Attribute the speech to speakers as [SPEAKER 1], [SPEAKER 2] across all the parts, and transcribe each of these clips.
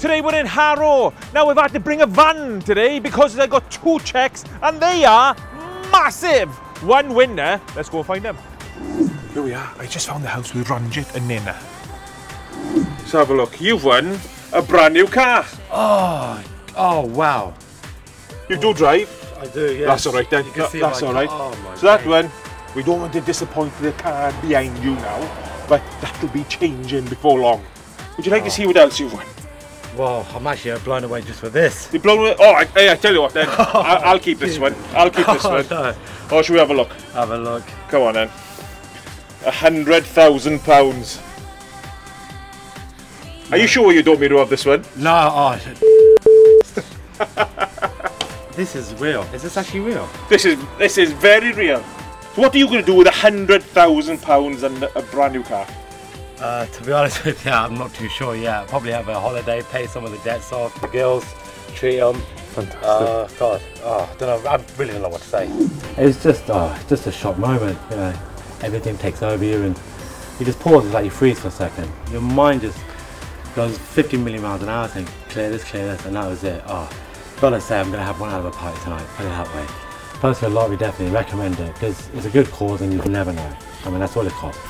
[SPEAKER 1] Today we're in Harrow. Now we've had to bring a van today because I got two checks and they are massive. One winner. Let's go and find them. Here we are. I just found the house with Ranjit and Nina. Let's have a look. You've won a brand new car.
[SPEAKER 2] Oh, oh wow.
[SPEAKER 1] You do drive.
[SPEAKER 2] I do, yeah.
[SPEAKER 1] That's all right then.
[SPEAKER 2] See
[SPEAKER 1] That's all right.
[SPEAKER 2] Oh,
[SPEAKER 1] so that one, we don't want to disappoint the car behind you now, but that'll be changing before long. Would you like to oh. see what else you've won?
[SPEAKER 2] Well, I'm actually uh, blown away just for this.
[SPEAKER 1] You're blown away. Oh, I, hey, I tell you what then. I'll, I'll keep this one. I'll keep this
[SPEAKER 2] Oh,
[SPEAKER 1] one.
[SPEAKER 2] no.
[SPEAKER 1] Or should we have a look?
[SPEAKER 2] Have a look.
[SPEAKER 1] Come on then. A hundred thousand pounds. Are you sure you don't want me to have this one?
[SPEAKER 2] No, oh. this is real. Is this actually real?
[SPEAKER 1] This is this is very real. So what are you going to do with a hundred thousand pounds and a brand new car?
[SPEAKER 2] Uh, to be honest with you, I'm not too sure yet. Probably have a holiday, pay some of the debts off, the girls, treat them.
[SPEAKER 1] Fantastic.
[SPEAKER 2] Uh, God, oh, I don't know. I really don't know what to say. It's just, oh, it's just a shock moment. You know, everything takes over you, and you just pause. It's like you freeze for a second. Your mind just goes 50 million miles an hour, saying clear this, clear this, and that was it. Oh, gotta say, I'm gonna have one out of a party tonight. Put it that way. Personally, lottery definitely recommend it because it's a good cause, and you never know. I mean, that's all it costs.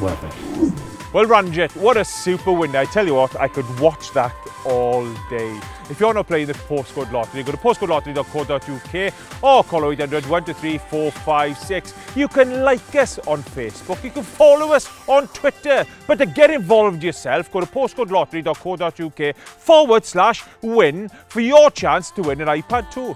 [SPEAKER 2] Worth it.
[SPEAKER 1] Well, Ranjit, what a super winner. I tell you what, I could watch that all day. If you're not playing the postcode lottery, go to postcodelottery.co.uk or call 0800 123 456. You can like us on Facebook, you can follow us on Twitter. But to get involved yourself, go to postcodelottery.co.uk forward slash win for your chance to win an iPad too.